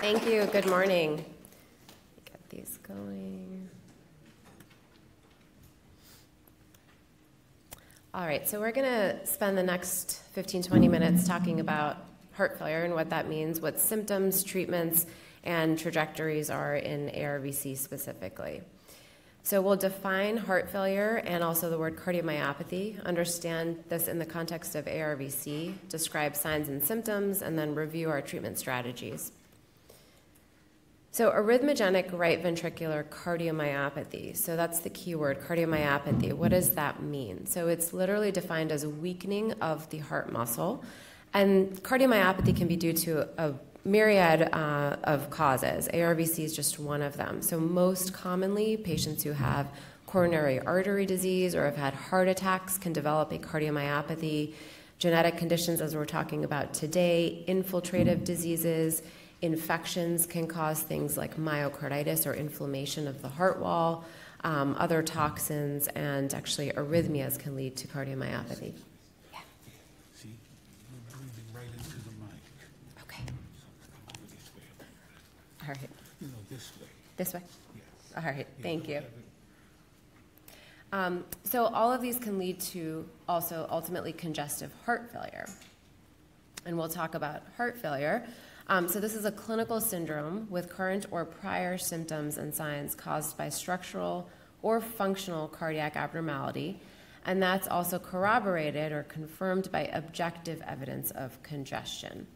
Thank you. Good morning. Get these going. All right, so we're going to spend the next 15, 20 minutes talking about heart failure and what that means, what symptoms, treatments, and trajectories are in ARVC specifically. So we'll define heart failure and also the word cardiomyopathy, understand this in the context of ARVC, describe signs and symptoms, and then review our treatment strategies. So, arrhythmogenic right ventricular cardiomyopathy. So, that's the key word, cardiomyopathy. What does that mean? So, it's literally defined as a weakening of the heart muscle. And cardiomyopathy can be due to a myriad uh, of causes. ARVC is just one of them. So, most commonly, patients who have coronary artery disease or have had heart attacks can develop a cardiomyopathy. Genetic conditions, as we're talking about today, infiltrative diseases, Infections can cause things like myocarditis or inflammation of the heart wall. Um, other toxins and actually arrhythmias can lead to cardiomyopathy. Yeah. See, right into the mic. Okay. All right. This way. This way? Yes. All right. Thank you. Um, so all of these can lead to also ultimately congestive heart failure. And we'll talk about heart failure. Um, so this is a clinical syndrome with current or prior symptoms and signs caused by structural or functional cardiac abnormality, and that's also corroborated or confirmed by objective evidence of congestion.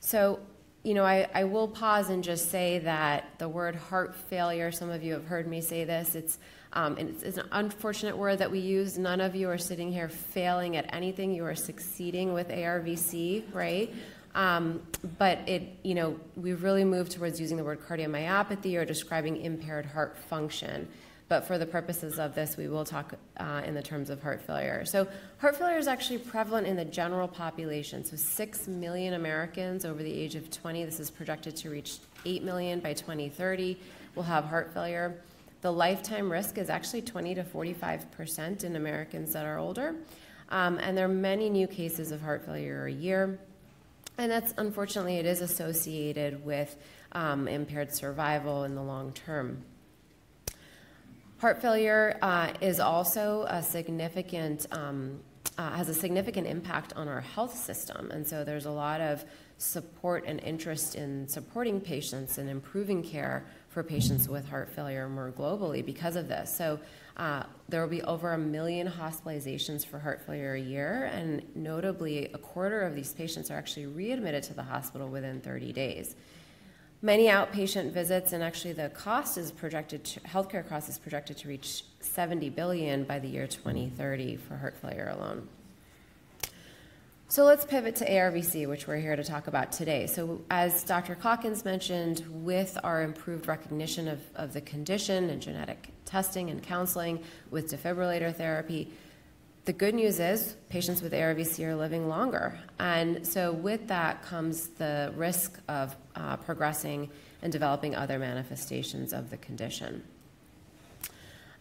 So, you know, I, I will pause and just say that the word heart failure, some of you have heard me say this, it's, um, it's, it's, an unfortunate word that we use. None of you are sitting here failing at anything. You are succeeding with ARVC, right? Um, but it, you know, we've really moved towards using the word cardiomyopathy or describing impaired heart function. But for the purposes of this, we will talk uh, in the terms of heart failure. So, heart failure is actually prevalent in the general population. So, 6 million Americans over the age of 20, this is projected to reach 8 million by 2030, will have heart failure. The lifetime risk is actually 20 to 45% in Americans that are older. Um, and there are many new cases of heart failure a year. And that's unfortunately, it is associated with um, impaired survival in the long term. Heart failure uh, is also a significant, um, uh, has a significant impact on our health system. And so there's a lot of support and interest in supporting patients and improving care for patients with heart failure more globally because of this. So uh, there will be over a million hospitalizations for heart failure a year, and notably, a quarter of these patients are actually readmitted to the hospital within 30 days. Many outpatient visits, and actually the cost is projected, to, healthcare cost is projected to reach 70 billion by the year 2030 for heart failure alone. So let's pivot to ARVC, which we're here to talk about today. So, as Dr. Calkins mentioned, with our improved recognition of, of the condition and genetic testing and counseling with defibrillator therapy, the good news is patients with ARVC are living longer. And so, with that comes the risk of uh, progressing and developing other manifestations of the condition.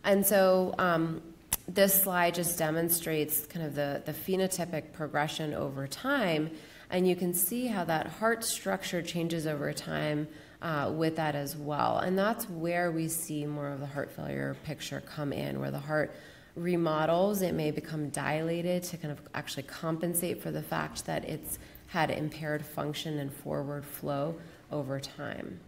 And so, um, this slide just demonstrates kind of the, the phenotypic progression over time, and you can see how that heart structure changes over time uh, with that as well. And that's where we see more of the heart failure picture come in, where the heart remodels, it may become dilated to kind of actually compensate for the fact that it's had impaired function and forward flow over time.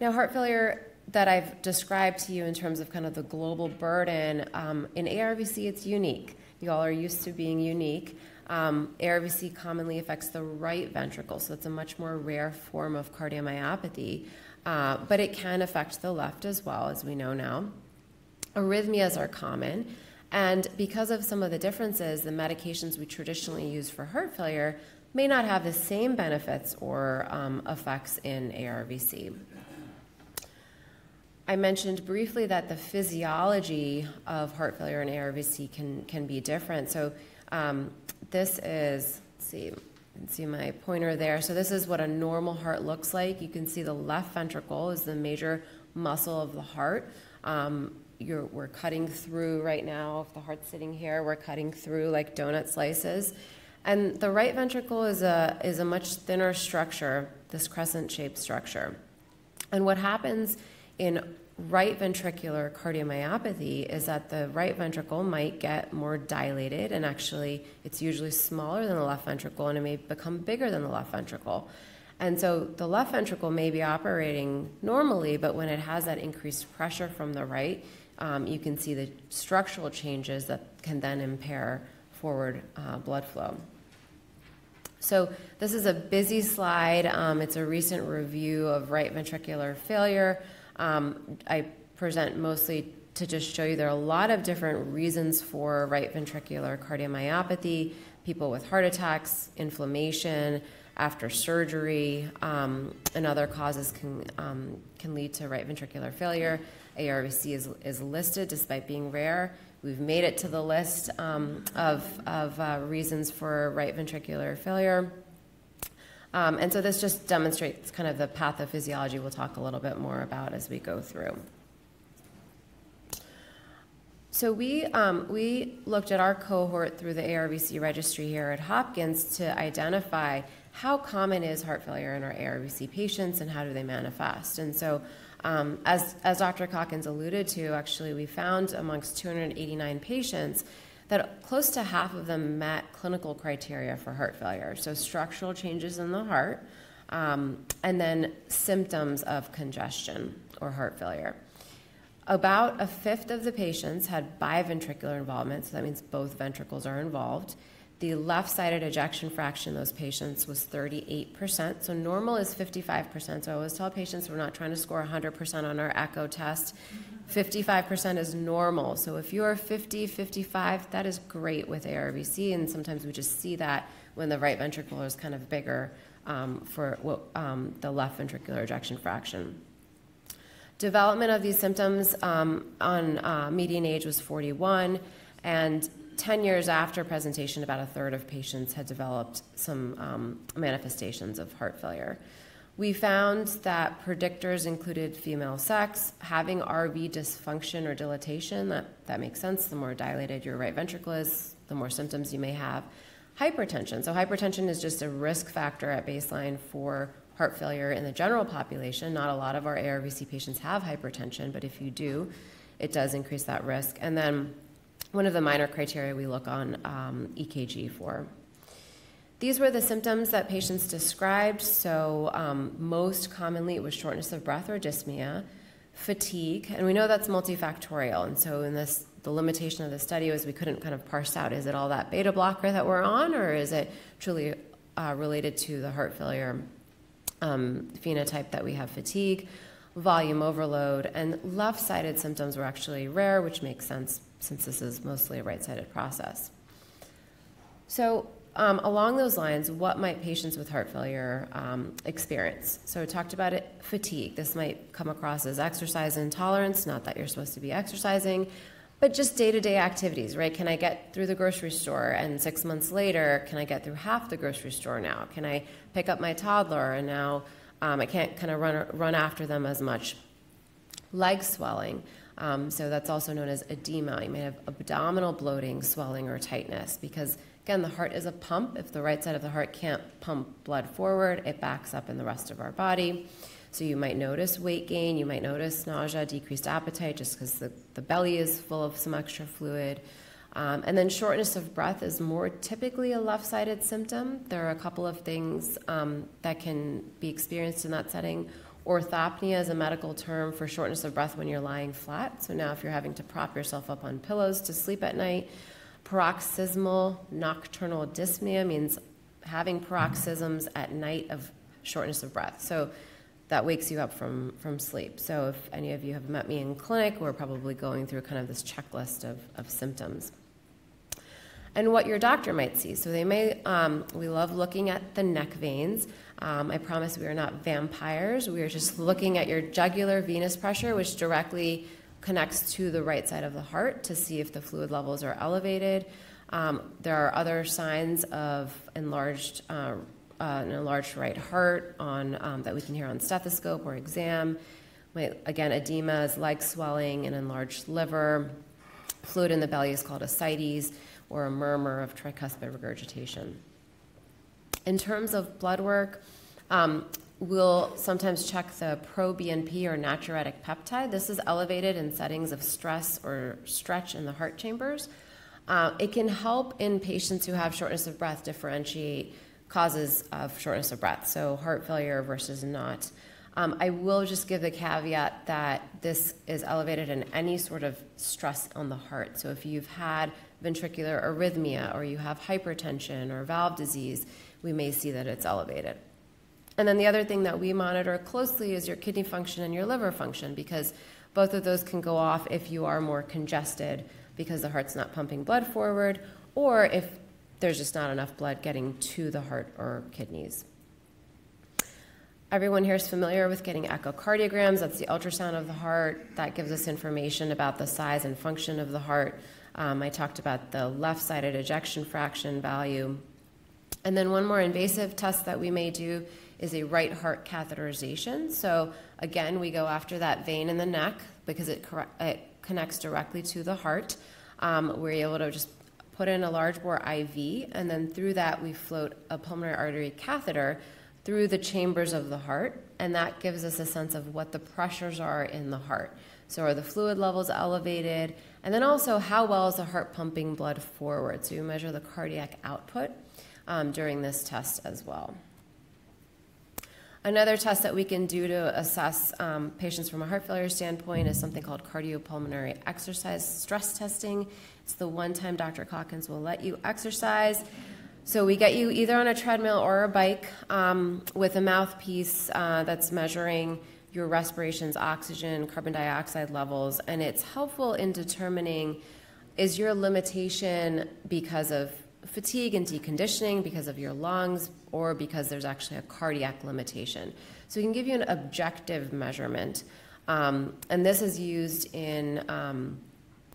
Now, heart failure that I've described to you in terms of kind of the global burden, um, in ARVC it's unique. You all are used to being unique. Um, ARVC commonly affects the right ventricle, so it's a much more rare form of cardiomyopathy, uh, but it can affect the left as well, as we know now. Arrhythmias are common, and because of some of the differences, the medications we traditionally use for heart failure may not have the same benefits or um, effects in ARVC. I mentioned briefly that the physiology of heart failure and ARVC can, can be different. So um, this is, see, see my pointer there. So this is what a normal heart looks like. You can see the left ventricle is the major muscle of the heart. Um, you're, we're cutting through right now. If the heart's sitting here, we're cutting through like donut slices. And the right ventricle is a, is a much thinner structure, this crescent shaped structure. And what happens in right ventricular cardiomyopathy is that the right ventricle might get more dilated, and actually, it's usually smaller than the left ventricle, and it may become bigger than the left ventricle. And so the left ventricle may be operating normally, but when it has that increased pressure from the right, um, you can see the structural changes that can then impair forward uh, blood flow. So this is a busy slide. Um, it's a recent review of right ventricular failure. Um, I present mostly to just show you there are a lot of different reasons for right ventricular cardiomyopathy, people with heart attacks, inflammation, after surgery, um, and other causes can, um, can lead to right ventricular failure. ARVC is, is listed despite being rare. We've made it to the list um, of, of uh, reasons for right ventricular failure. Um, and so this just demonstrates kind of the pathophysiology we'll talk a little bit more about as we go through. So we, um, we looked at our cohort through the ARVC registry here at Hopkins to identify how common is heart failure in our ARVC patients and how do they manifest. And so um, as, as Dr. Calkins alluded to, actually, we found amongst 289 patients that close to half of them met clinical criteria for heart failure. So, structural changes in the heart, um, and then symptoms of congestion or heart failure. About a fifth of the patients had biventricular involvement, so that means both ventricles are involved. The left-sided ejection fraction in those patients was 38%. So normal is 55%. So I always tell patients we're not trying to score 100% on our echo test. 55% is normal. So if you're 50, 55, that is great with ARVC, and sometimes we just see that when the right ventricle is kind of bigger um, for um, the left ventricular ejection fraction. Development of these symptoms um, on uh, median age was 41, and 10 years after presentation, about a third of patients had developed some um, manifestations of heart failure. We found that predictors included female sex, having RV dysfunction or dilatation, that, that makes sense. The more dilated your right ventricle is, the more symptoms you may have. Hypertension. So, hypertension is just a risk factor at baseline for heart failure in the general population. Not a lot of our ARVC patients have hypertension, but if you do, it does increase that risk. And then one of the minor criteria we look on um, EKG for. These were the symptoms that patients described. So, um, most commonly, it was shortness of breath or dyspnea, fatigue, and we know that's multifactorial. And so, in this, the limitation of the study was we couldn't kind of parse out is it all that beta blocker that we're on, or is it truly uh, related to the heart failure um, phenotype that we have fatigue, volume overload, and left sided symptoms were actually rare, which makes sense since this is mostly a right-sided process. So um, along those lines, what might patients with heart failure um, experience? So we talked about it, fatigue. This might come across as exercise intolerance, not that you're supposed to be exercising, but just day-to-day activities, right? Can I get through the grocery store and six months later, can I get through half the grocery store now? Can I pick up my toddler and now um, I can't kind of run, run after them as much? Leg swelling. Um, so that's also known as edema. You may have abdominal bloating, swelling, or tightness because, again, the heart is a pump. If the right side of the heart can't pump blood forward, it backs up in the rest of our body. So you might notice weight gain, you might notice nausea, decreased appetite just because the, the belly is full of some extra fluid. Um, and then shortness of breath is more typically a left sided symptom. There are a couple of things um, that can be experienced in that setting. Orthopnea is a medical term for shortness of breath when you're lying flat. So now, if you're having to prop yourself up on pillows to sleep at night, paroxysmal nocturnal dyspnea means having paroxysms at night of shortness of breath. So that wakes you up from, from sleep. So if any of you have met me in clinic, we're probably going through kind of this checklist of, of symptoms and what your doctor might see. So they may, um, we love looking at the neck veins. Um, I promise we are not vampires. We are just looking at your jugular venous pressure, which directly connects to the right side of the heart to see if the fluid levels are elevated. Um, there are other signs of enlarged, uh, uh, an enlarged right heart on, um, that we can hear on stethoscope or exam. again, edema is leg swelling, an enlarged liver. Fluid in the belly is called ascites or a murmur of tricuspid regurgitation. In terms of blood work, um, we'll sometimes check the pro-BNP or natriuretic peptide. This is elevated in settings of stress or stretch in the heart chambers. Uh, it can help in patients who have shortness of breath differentiate causes of shortness of breath, so heart failure versus not. Um, I will just give the caveat that this is elevated in any sort of stress on the heart. So if you've had ventricular arrhythmia or you have hypertension or valve disease, we may see that it's elevated. And then the other thing that we monitor closely is your kidney function and your liver function because both of those can go off if you are more congested because the heart's not pumping blood forward or if there's just not enough blood getting to the heart or kidneys. Everyone here is familiar with getting echocardiograms. That's the ultrasound of the heart. That gives us information about the size and function of the heart. Um, I talked about the left sided ejection fraction value. And then one more invasive test that we may do is a right heart catheterization. So again, we go after that vein in the neck because it, it connects directly to the heart. Um, we're able to just put in a large bore IV, and then through that we float a pulmonary artery catheter through the chambers of the heart, and that gives us a sense of what the pressures are in the heart. So, are the fluid levels elevated? And then also, how well is the heart pumping blood forward? So, you measure the cardiac output um, during this test as well. Another test that we can do to assess um, patients from a heart failure standpoint is something called cardiopulmonary exercise stress testing. It's the one time Dr. Calkins will let you exercise. So we get you either on a treadmill or a bike um, with a mouthpiece uh, that's measuring your respiration's oxygen, carbon dioxide levels, and it's helpful in determining is your limitation because of fatigue and deconditioning, because of your lungs, or because there's actually a cardiac limitation. So we can give you an objective measurement, um, and this is used in um,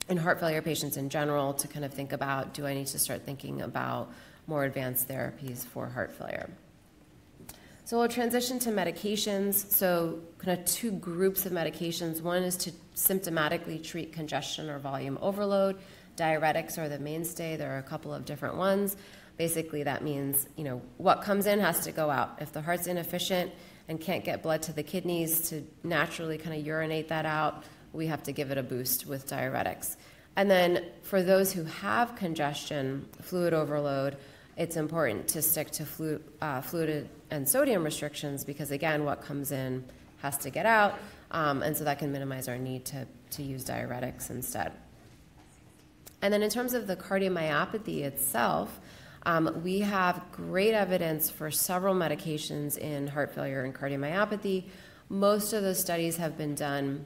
in heart failure patients in general to kind of think about do I need to start thinking about more advanced therapies for heart failure. So we'll transition to medications. So kind of two groups of medications. One is to symptomatically treat congestion or volume overload. Diuretics are the mainstay. There are a couple of different ones. Basically, that means you know what comes in has to go out. If the heart's inefficient and can't get blood to the kidneys to naturally kind of urinate that out, we have to give it a boost with diuretics. And then for those who have congestion, fluid overload, it's important to stick to flu, uh, fluid and sodium restrictions because, again, what comes in has to get out, um, and so that can minimize our need to, to use diuretics instead. And then, in terms of the cardiomyopathy itself, um, we have great evidence for several medications in heart failure and cardiomyopathy. Most of those studies have been done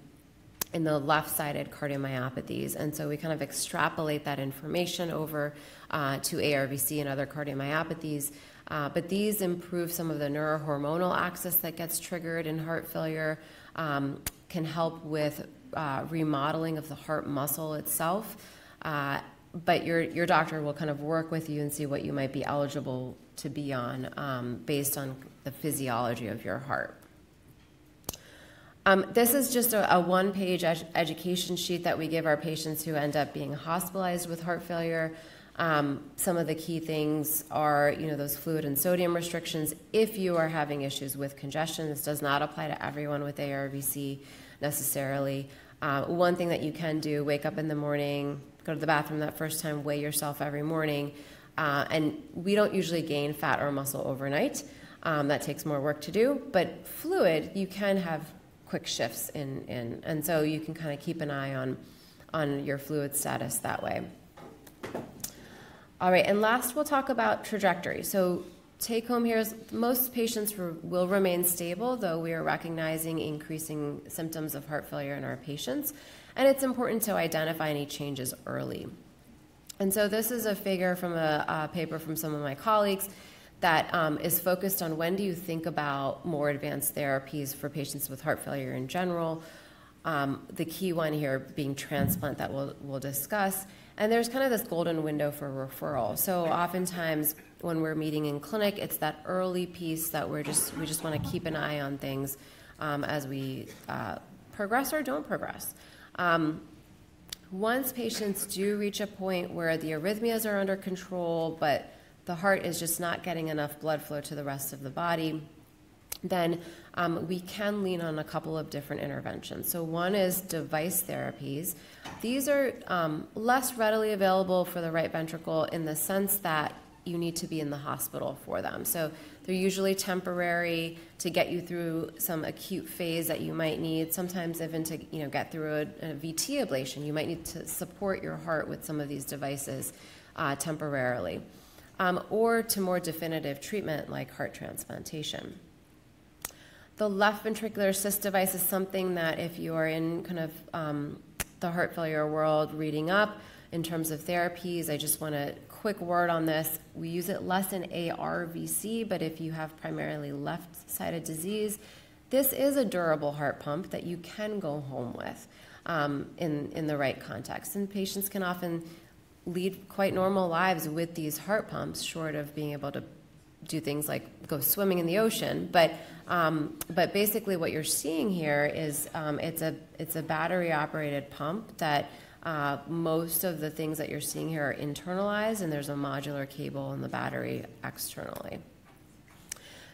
in the left sided cardiomyopathies. And so we kind of extrapolate that information over uh, to ARVC and other cardiomyopathies. Uh, but these improve some of the neurohormonal axis that gets triggered in heart failure, um, can help with uh, remodeling of the heart muscle itself. Uh, but your, your doctor will kind of work with you and see what you might be eligible to be on um, based on the physiology of your heart. Um, this is just a, a one page ed- education sheet that we give our patients who end up being hospitalized with heart failure. Um, some of the key things are, you know, those fluid and sodium restrictions. If you are having issues with congestion, this does not apply to everyone with ARVC necessarily. Uh, one thing that you can do: wake up in the morning, go to the bathroom that first time, weigh yourself every morning. Uh, and we don't usually gain fat or muscle overnight. Um, that takes more work to do. But fluid, you can have quick shifts in, in and so you can kind of keep an eye on on your fluid status that way. All right, and last we'll talk about trajectory. So take home here is most patients will remain stable, though we are recognizing increasing symptoms of heart failure in our patients, and it's important to identify any changes early. And so this is a figure from a, a paper from some of my colleagues that um, is focused on when do you think about more advanced therapies for patients with heart failure in general. Um, the key one here being transplant that we'll, we'll discuss. And there's kind of this golden window for referral. So oftentimes when we're meeting in clinic, it's that early piece that we're just we just want to keep an eye on things um, as we uh, progress or don't progress. Um, once patients do reach a point where the arrhythmias are under control, but the heart is just not getting enough blood flow to the rest of the body, then um, we can lean on a couple of different interventions. So, one is device therapies. These are um, less readily available for the right ventricle in the sense that you need to be in the hospital for them. So, they're usually temporary to get you through some acute phase that you might need. Sometimes even to you know get through a, a VT ablation, you might need to support your heart with some of these devices uh, temporarily, um, or to more definitive treatment like heart transplantation. The left ventricular assist device is something that if you are in kind of um, the heart failure world reading up in terms of therapies, I just want to quick word on this. We use it less in ARVC, but if you have primarily left-sided disease, this is a durable heart pump that you can go home with um, in, in the right context. And patients can often lead quite normal lives with these heart pumps, short of being able to do things like go swimming in the ocean. But um, but basically, what you're seeing here is um, it's a it's a battery operated pump that. Uh, most of the things that you're seeing here are internalized, and there's a modular cable in the battery externally.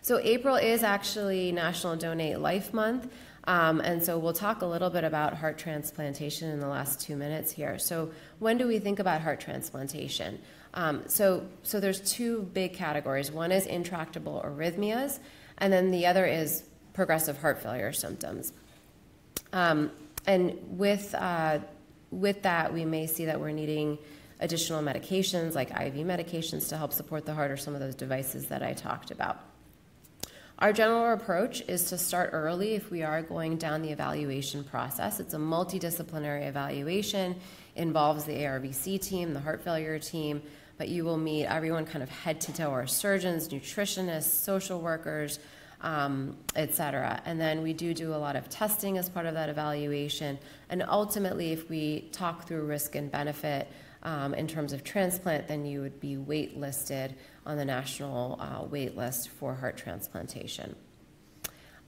So, April is actually National Donate Life Month. Um, and so we'll talk a little bit about heart transplantation in the last two minutes here. So, when do we think about heart transplantation? Um, so, so there's two big categories. One is intractable arrhythmias, and then the other is progressive heart failure symptoms. Um, and with uh, with that, we may see that we're needing additional medications like IV medications to help support the heart or some of those devices that I talked about. Our general approach is to start early if we are going down the evaluation process. It's a multidisciplinary evaluation, involves the ARVC team, the heart failure team, but you will meet everyone kind of head to toe our surgeons, nutritionists, social workers, um, et cetera. And then we do do a lot of testing as part of that evaluation. And ultimately, if we talk through risk and benefit um, in terms of transplant, then you would be wait listed on the national uh, wait list for heart transplantation.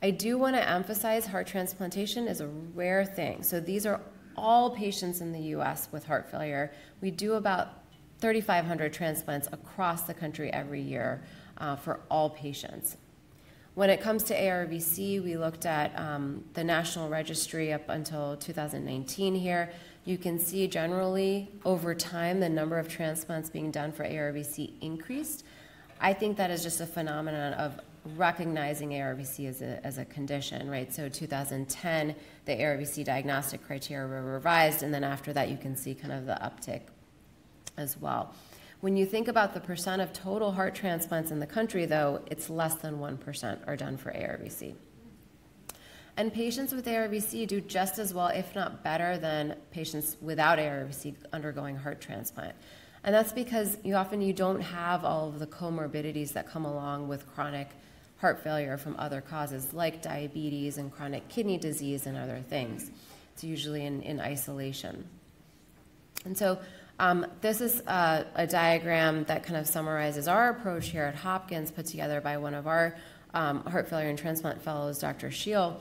I do want to emphasize heart transplantation is a rare thing. So these are all patients in the US with heart failure. We do about 3,500 transplants across the country every year uh, for all patients. When it comes to ARVC, we looked at um, the national registry up until 2019 here. You can see generally over time the number of transplants being done for ARVC increased. I think that is just a phenomenon of recognizing ARVC as a, as a condition, right? So 2010, the ARVC diagnostic criteria were revised, and then after that, you can see kind of the uptick as well. When you think about the percent of total heart transplants in the country, though, it's less than 1% are done for ARVC. And patients with ARVC do just as well, if not better, than patients without ARVC undergoing heart transplant. And that's because you often you don't have all of the comorbidities that come along with chronic heart failure from other causes like diabetes and chronic kidney disease and other things. It's usually in, in isolation. And so um, this is a, a, diagram that kind of summarizes our approach here at Hopkins, put together by one of our um, heart failure and transplant fellows, Dr. Scheel,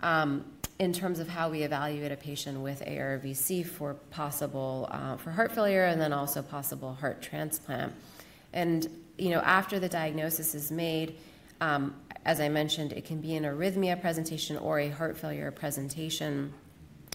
um, in terms of how we evaluate a patient with ARVC for possible uh, for heart failure and then also possible heart transplant. And you know, after the diagnosis is made, um, as I mentioned, it can be an arrhythmia presentation or a heart failure presentation.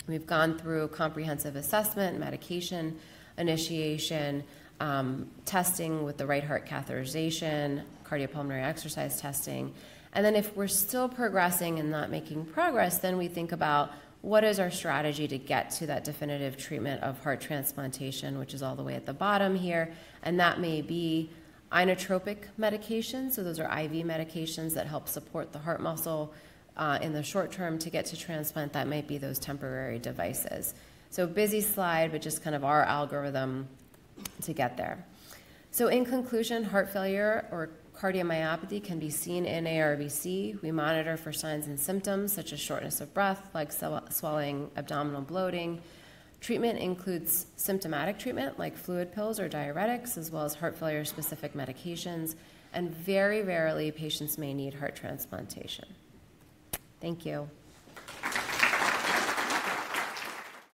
We've gone through comprehensive assessment, medication initiation, um, testing with the right heart catheterization, cardiopulmonary exercise testing. And then if we're still progressing and not making progress, then we think about what is our strategy to get to that definitive treatment of heart transplantation, which is all the way at the bottom here. And that may be inotropic medications, so those are IV medications that help support the heart muscle uh, in the short term to get to transplant. That might be those temporary devices. So busy slide, but just kind of our algorithm to get there. So in conclusion, heart failure or cardiomyopathy can be seen in ARVC. We monitor for signs and symptoms such as shortness of breath, like swelling, abdominal bloating. Treatment includes symptomatic treatment like fluid pills or diuretics, as well as heart failure specific medications. And very rarely, patients may need heart transplantation. Thank you.